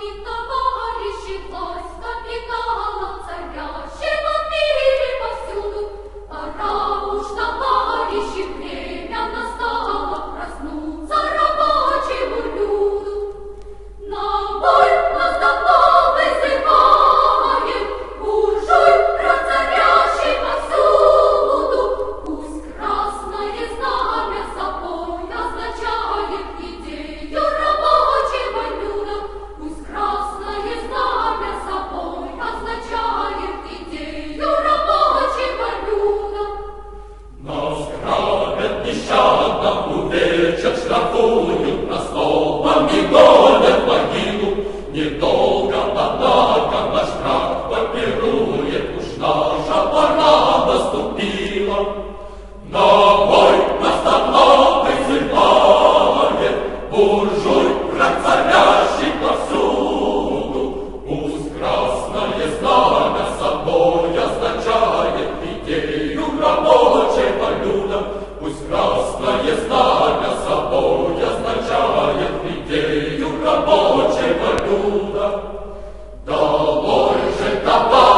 People нещадно утечет, штрафуют нас, но вам не гонят могилу, не гонят. da voi c'è da